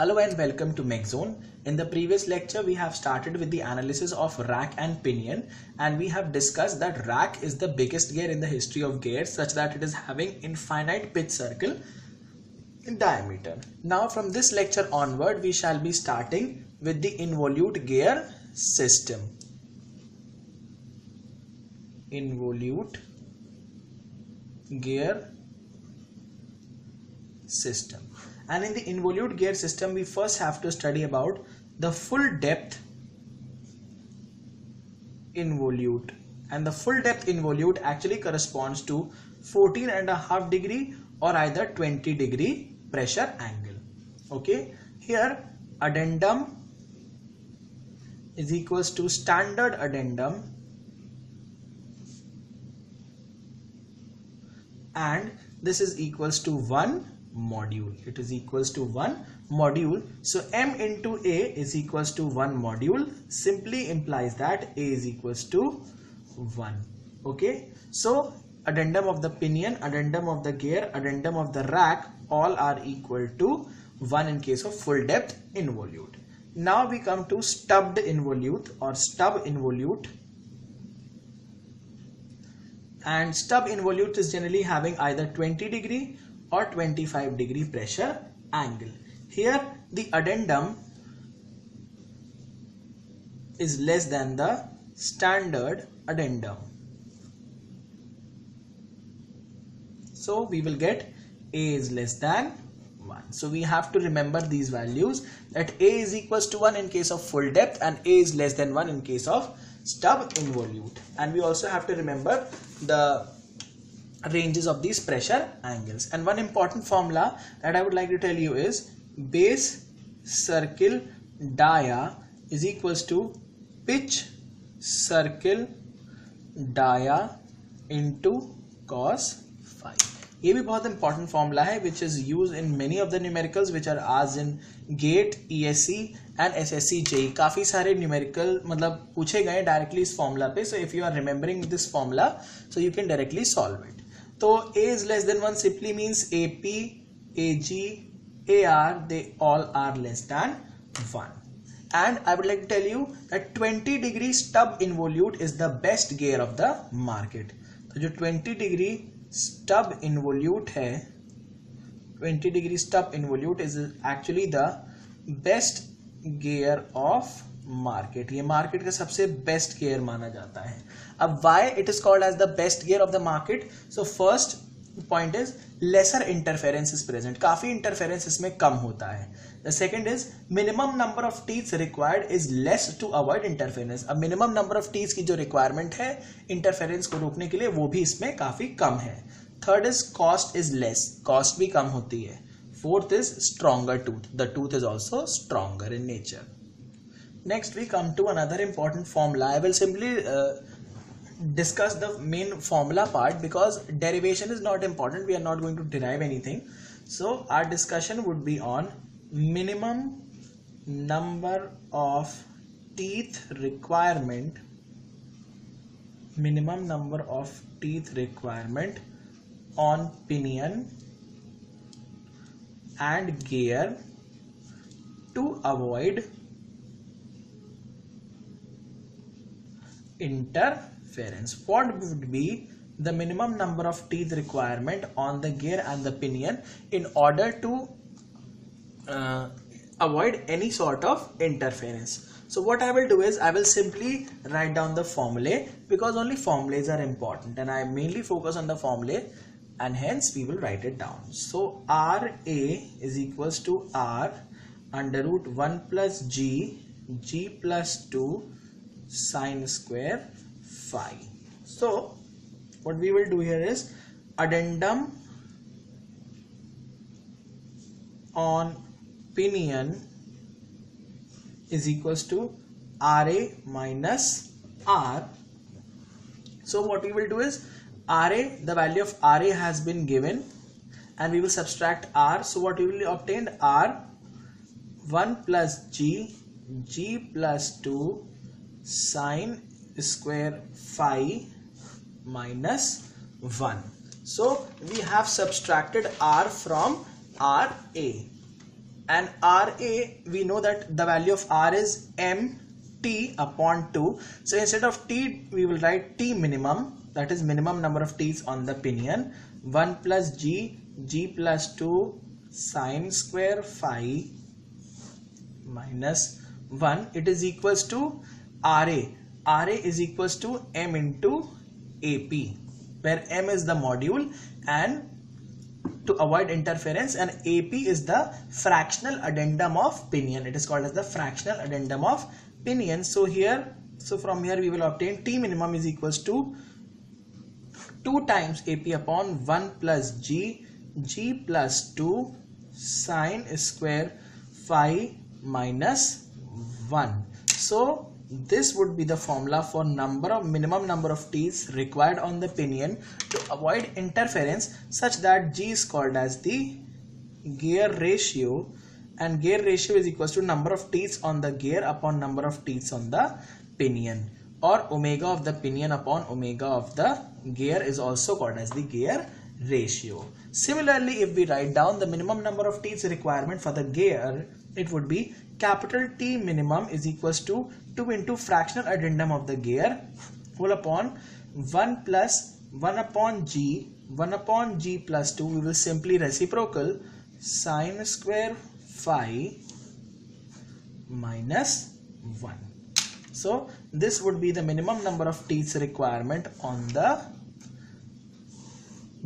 Hello and welcome to MechZone. In the previous lecture, we have started with the analysis of rack and pinion and we have discussed that rack is the biggest gear in the history of gears such that it is having infinite pitch circle in diameter. Now from this lecture onward, we shall be starting with the involute gear system. Involute gear system and in the involute gear system we first have to study about the full depth involute. And the full depth involute actually corresponds to 14 and a half degree or either 20 degree pressure angle. Okay? Here addendum is equals to standard addendum and this is equals to 1 module. It is equals to one module. So m into a is equals to one module. Simply implies that a is equals to one. Okay? So addendum of the pinion addendum of the gear addendum of the rack all are equal to 1 in case of full depth involute. Now we come to stubbed involute or stub involute. And stub involute is generally having either 20 degree or 25 degree pressure angle. Here the addendum is less than the standard addendum. So we will get A is less than 1. So we have to remember these values that A is equals to 1 in case of full depth and A is less than 1 in case of stub involute. And we also have to remember the ranges of these pressure angles and one important formula that I would like to tell you is base circle dia is equals to pitch circle dia into cos phi ये भी बहुत important formula है which is use in many of the numericals which are आज in GATE E S C and S S C JEE काफी सारे numerical मतलब पूछे गए डायरेक्टली इस फॉर्मूला पे so if you are remembering this formula so you can directly solve it तो A is less than one simply means A P A G A R they all are less than one and I would like tell you that twenty degree stub involute is the best gear of the market तो जो twenty degree stub involute है twenty degree stub involute is actually the best gear of market, ये market का सबसे best gear माना जाता है। अब why it is called as the best gear of the market so first point is lesser interference is present काफ़ी interference इसमें कम होता है। The second is minimum number of teeth required is less to avoid interference अब minimum number of teeth की जो requirement है interference को रोकने के लिए वो भी इसमें काफ़ी कम है। Third is cost is less cost भी कम होती है। Fourth is stronger tooth the tooth is also stronger in nature next we come to another important formula. I will simply uh, discuss the main formula part because derivation is not important. We are not going to derive anything. So our discussion would be on minimum number of teeth requirement. Minimum number of teeth requirement on pinion and gear to avoid interference. What would be the minimum number of teeth requirement on the gear and the pinion in order to uh, avoid any sort of interference. So what I will do is I will simply write down the formulae because only formulas are important and I mainly focus on the formulae and hence we will write it down. So RA is equals to R under root 1 plus G, G plus 2 sine square phi. So what we will do here is addendum on pinion is equals to RA minus R. So what we will do is RA the value of RA has been given and we will subtract R. So what we will obtain? R 1 plus G G plus 2 sine square phi minus 1. So we have subtracted r from RA and RA we know that the value of R is MT upon 2 so instead of T we will write T minimum. That is minimum number of T's on the pinion. 1 plus G G plus 2 sine square phi minus 1 it is equals to RA RA is equals to M into AP where M is the module and to avoid interference and AP is the fractional addendum of pinion. It is called as the fractional addendum of pinion. So here so from here we will obtain T minimum is equals to 2 times AP upon 1 plus G G plus 2 sine square phi minus 1 so this would be the formula for number of minimum number of teeth required on the pinion to avoid interference such that G is called as the gear ratio. And gear ratio is equals to number of teeth on the gear upon number of teeth on the pinion. Or omega of the pinion upon omega of the gear is also called as the gear ratio. Similarly, if we write down the minimum number of teeth requirement for the gear, it would be capital T minimum is equals to 2 into fractional addendum of the gear whole upon 1 plus 1 upon G 1 upon G plus 2 we will simply reciprocal sine square phi minus 1. So this would be the minimum number of teeth requirement on the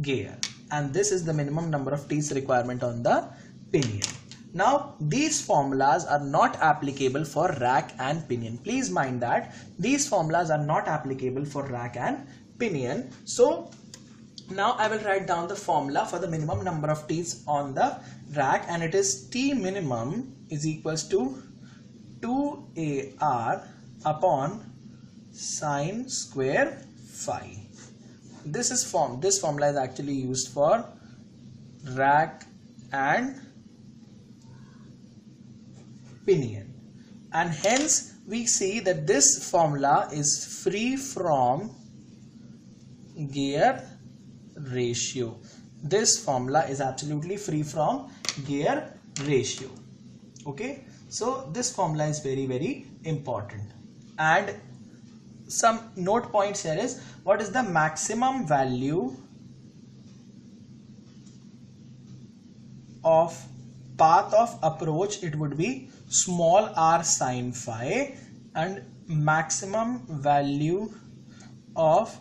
gear and this is the minimum number of teeth requirement on the pinion. Now these formulas are not applicable for rack and pinion. Please mind that these formulas are not applicable for rack and pinion. So now I will write down the formula for the minimum number of teeth on the rack and it is T minimum is equals to 2AR upon sine square phi. This is form this formula is actually used for rack and pinion. And hence we see that this formula is free from gear ratio. This formula is absolutely free from gear ratio. Okay? So this formula is very very important. And some note points here is what is the maximum value of path of approach it would be small r sine phi and maximum value of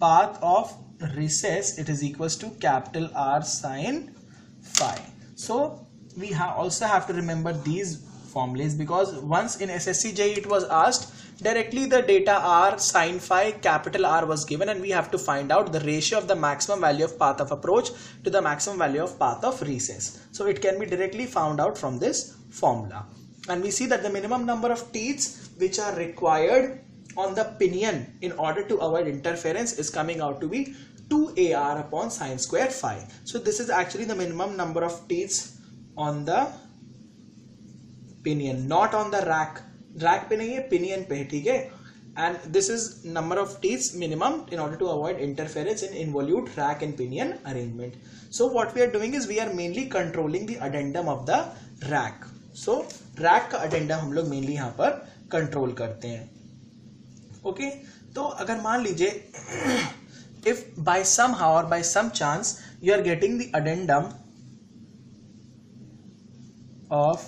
path of recess it is equals to capital R sine phi. So we ha also have to remember these formulas because once in SSC it was asked directly the data R sine phi capital R was given and we have to find out the ratio of the maximum value of path of approach to the maximum value of path of recess. So it can be directly found out from this formula and we see that the minimum number of teeth which are required on the pinion in order to avoid interference is coming out to be 2ar upon sine square phi. So this is actually the minimum number of teeth on the pinion not on the rack. Rack पे नहीं है pinion पे ठीक है? And this is number of teeth minimum in order to avoid interference in involute rack and pinion arrangement so what we are doing is we are mainly controlling the addendum of the rack so rack का addendum हम लोग mainly यहाँ पर control करते हैं। Okay तो अगर मान लीजिए इफ़ बाय सम हाउ और by some chance you are getting the addendum of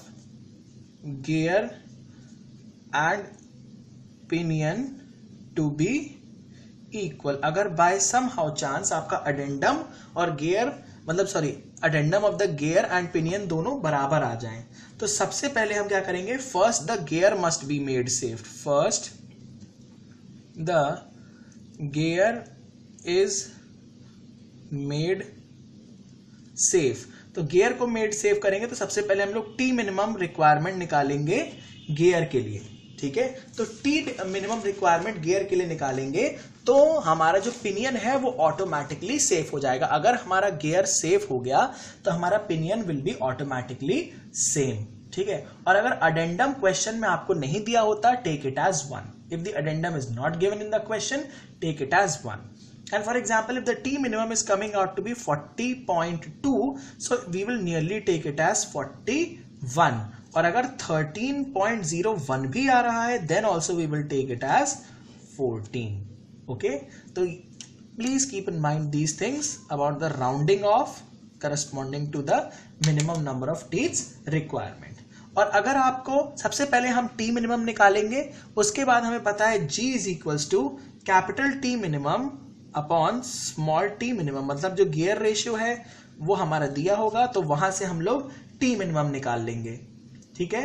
gear and pinion to be equal अगर बाय सम हाउ चांस आपका अडेंडम और गेयर मतलब sorry addendum of the gear and pinion दोनों बराबर आ जाएँ तो सबसे पहले हम क्या करेंगे? First the gear must be made safe first the gear is made safe तो गेयर को मेड सेफ़ करेंगे तो सबसे पहले हम लोग टी मिनिमम रिक्वायरमेंट निकालेंगे गेयर के लिए। ठीक है? तो टी मिनिमम रिक्वायरमेंट गियर के लिए निकालेंगे तो हमारा जो पिनियन है वो ऑटोमेटिकली सेफ़ हो जाएगा। अगर हमारा गियर सेफ़ हो गया तो हमारा pinion will be automatically same ठीक है? और अगर अडेंडम क्वेश्चन में आपको नहीं दिया होता take it as one if the addendum is not given in the question take it as one and for example, if the t minimum is coming out to be 40.2 so we will nearly take it as 40 one और अगर 13.01 भी आ रहा है then also we will take it as 14 okay तो please keep in mind these things about the rounding off corresponding to the minimum number of teeths requirement और अगर आपको सबसे पहले हम टी मिनिमम निकालेंगे, उसके बाद हमें पता है G is equals to capital T minimum upon small T minimum मतलब जो गियर रेशियो है, वो हमारा दिया होगा तो वहाँ से हम लोग टी मिनिमम निकाल लेंगे। ठीक है?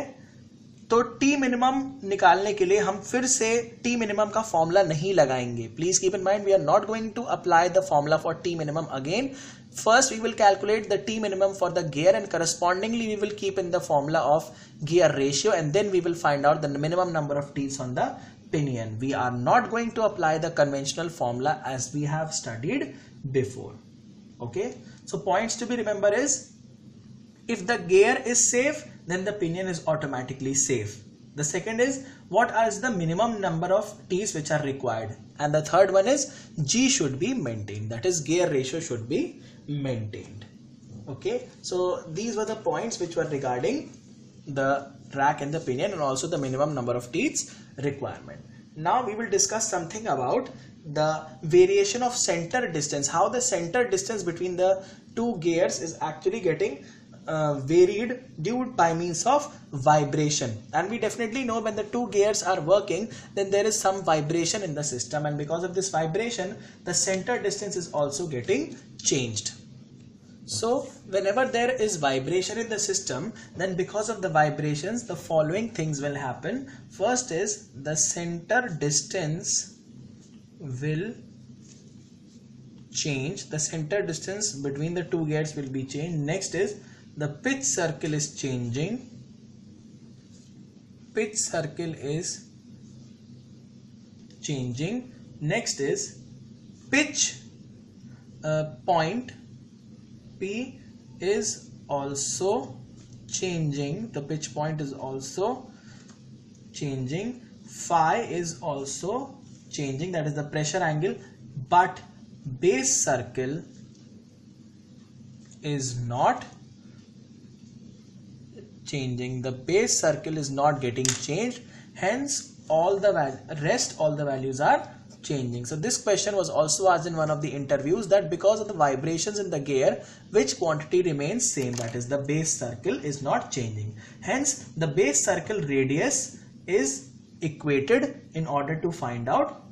तो टी मिनिमम निकालने के लिए हम फिर से टी मिनिमम का फॉर्मूला नहीं लगाएँगे। Please keep in mind we are not going to apply the formula for T minimum again first we will calculate the T minimum for the gear and correspondingly we will keep in the formula of gear ratio and then we will find out the minimum number of teeth on the pinion we are not going to apply the conventional formula as we have studied before okay so point to be remember is if the gear is safe then the pinion is automatically safe. The second is what is the minimum number of T's which are required? And the third one is G should be maintained. That is gear ratio should be maintained. Okay? So these were the points which were regarding the rack and the pinion and also the minimum number of teeth requirement. Now we will discuss something about the variation of center distance. How the center distance between the two gears is actually getting uh, varied due by means of vibration. And we definitely know when the two gears are working then there is some vibration in the system. And because of this vibration the center distance is also getting changed. So whenever there is vibration in the system then because of the vibrations the following things will happen. First is the center distance will change. The center distance between the two gears will be changed. Next is the pitch circle is changing. Pitch circle is changing. Next is pitch uh, point P is also changing. The pitch point is also changing. Phi is also changing. That is the pressure angle. But base circle is not changing. The base circle is not getting changed. Hence all the rest all the values are changing. So this question was also asked in one of the interviews that because of the vibrations in the gear which quantity remains same? That is the base circle is not changing. Hence the base circle radius is equated in order to find out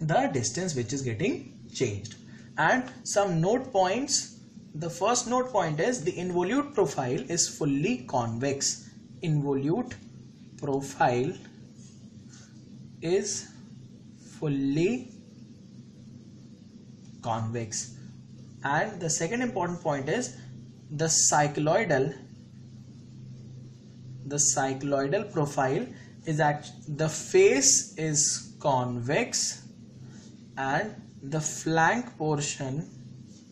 the distance which is getting changed. And some note points the first note point is the involute profile is fully convex. Involute profile is fully convex. And the second important point is the cycloidal the cycloidal profile is at the face is convex and the flank portion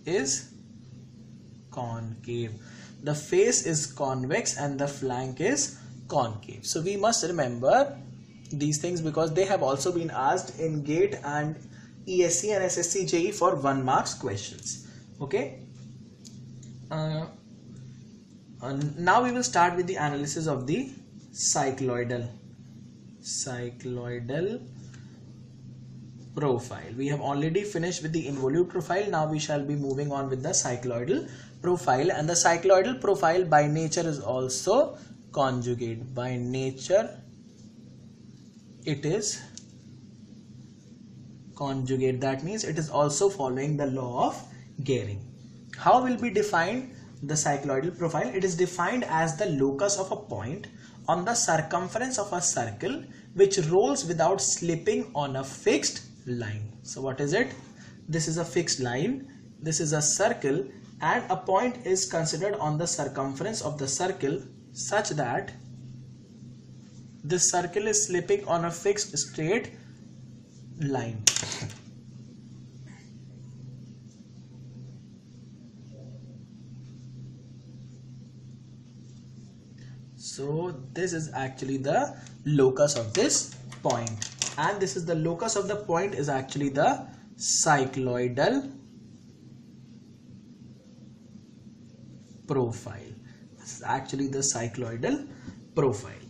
is concave. The face is convex and the flank is concave. So we must remember these things because they have also been asked in gate and ESE and SSC JE for one marks questions. Okay? Uh, uh, now we will start with the analysis of the cycloidal cycloidal profile. We have already finished with the involute profile. Now we shall be moving on with the cycloidal profile and the cycloidal profile by nature is also conjugate. By nature it is conjugate. That means it is also following the law of gearing how will be defined the cycloidal profile? It is defined as the locus of a point on the circumference of a circle which rolls without slipping on a fixed line. So what is it? This is a fixed line. This is a circle and a point is considered on the circumference of the circle such that this circle is slipping on a fixed straight line. So this is actually the locus of this point and this is the locus of the point is actually the cycloidal profile This is actually the cycloidal profile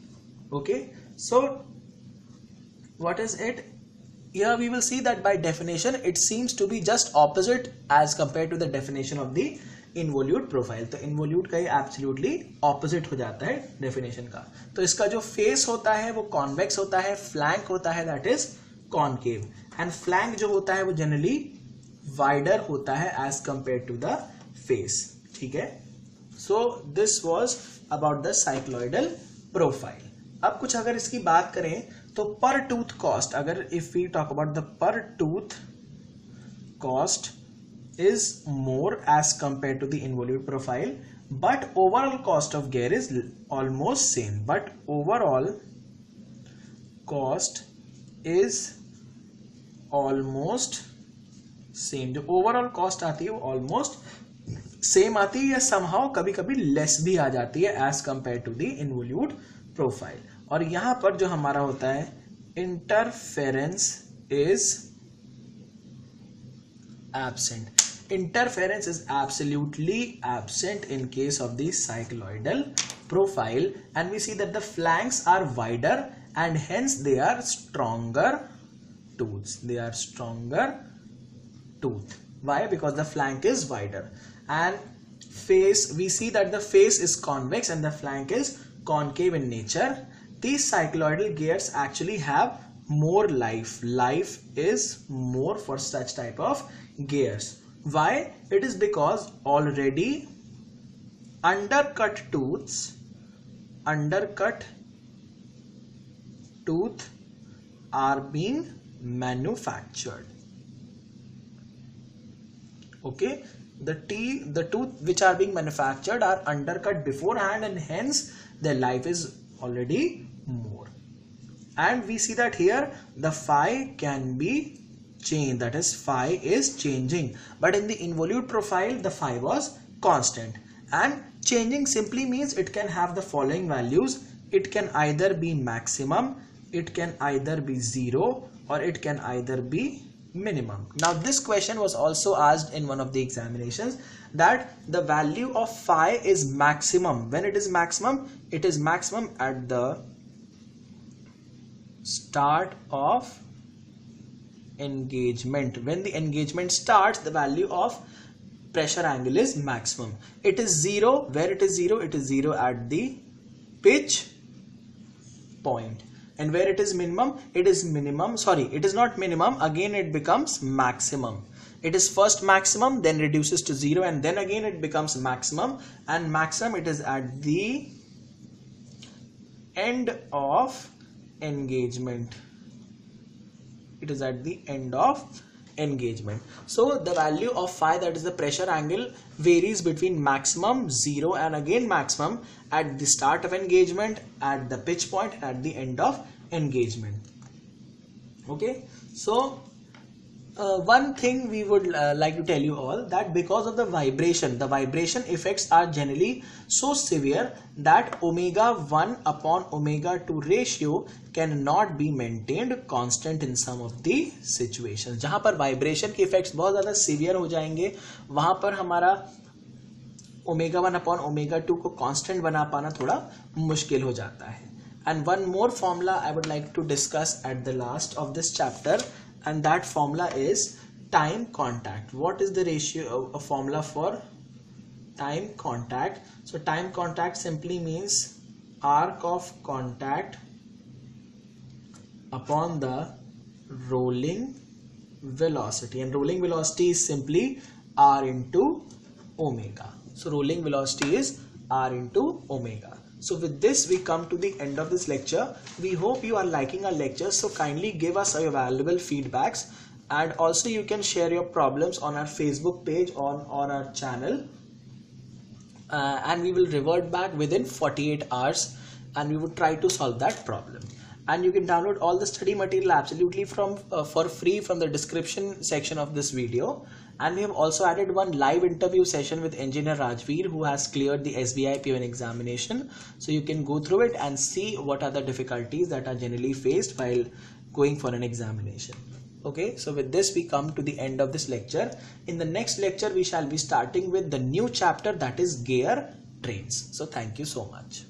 okay so what is it here we will see that by definition it seems to be just opposite as compared to the definition of the involute profile तो involute का ये absolutely opposite हो जाता है definition का तो इसका जो फेस होता है वो कॉन्वेक्स होता है फ्लैंक होता है that is concave and flank जो होता है वो जनरली वाइडर होता है as compare to the face ठीक है so this was about the cycloidal profile अब कुछ अगर इसकी बात करें तो पर टूथ कॉस्ट अगर if we talk about the per tooth cost is more as compare to the involute profile but overall cost of gear is almost same but overall cost is almost same जो overall cost आती है, वो almost same आती है या somehow कभी कभी less भी आ जाती है as compare to the involute profile और यहाँ पर जो हमारा होता है interference is absent interference is absolutely absent in case of the cycloidal profile and we see that the flanks are wider and hence they are stronger tooth they are stronger tooth why because the flank is wider and face we see that the face is convex and the flank is concave in nature these cycloidal gears actually have more life life is more for such type of gears why? It is because already undercut tooths, undercut tooth are being manufactured. Okay, the teeth, the tooth which are being manufactured are undercut beforehand and hence their life is already more. And we see that here the phi can be change that is phi is changing. But in the involute profile the phi was constant. And changing simply means it can have the following values. It can either be maximum it can either be zero or it can either be minimum. Now this question was also asked in one of the examinations that the value of phi is maximum. When it is maximum it is maximum at the start of engagement. When the engagement starts the value of pressure angle is maximum. It is zero. Where it is zero it is zero at the pitch point and where it is minimum it is minimum sorry it is not minimum again it becomes maximum. It is first maximum then reduces to zero and then again it becomes maximum. And maximum it is at the end of engagement. It is at the end of engagement. So the value of phi that is the pressure angle varies between maximum 0 and again maximum at the start of engagement at the pitch point at the end of engagement. Okay? So uh, one thing we would uh, like to tell you all that because of the vibration the vibration effects are generally so severe that omega 1 upon omega 2 ratio cannot be maintained constant in some of the situations जहाँ पर vibration के effects बहुत ज़्यादा severe हो जाएँगे वहाँ पर हमारा omega one upon omega two को कांस्टेंट बना पाना थोड़ा मुश्किल हो जाता है and one more formula I would like to discuss at the last of this chapter and that formula is time contact. What is the ratio of a formula for time contact? So time contact simply means arc of contact upon the rolling velocity. And rolling velocity is simply r into omega. So rolling velocity is r into omega so with this we come to the end of this lecture. We hope you are liking our lectures so kindly give us your valuable feedbacks. And also you can share your problems on our facebook page on on our channel. Uh, and we will revert back within 48 hours and we would try to solve that problem. And you can download all the study material absolutely from uh, for free from the description section of this video and we have also added one live interview session with engineer Rajveer who has cleared the SBI PO examination so you can go through it and see what are the difficulties that are generally faced while going for an examination okay so with this we come to the end of this lecture in the next lecture we shall be starting with the new chapter that is gear trains. So thank you so much.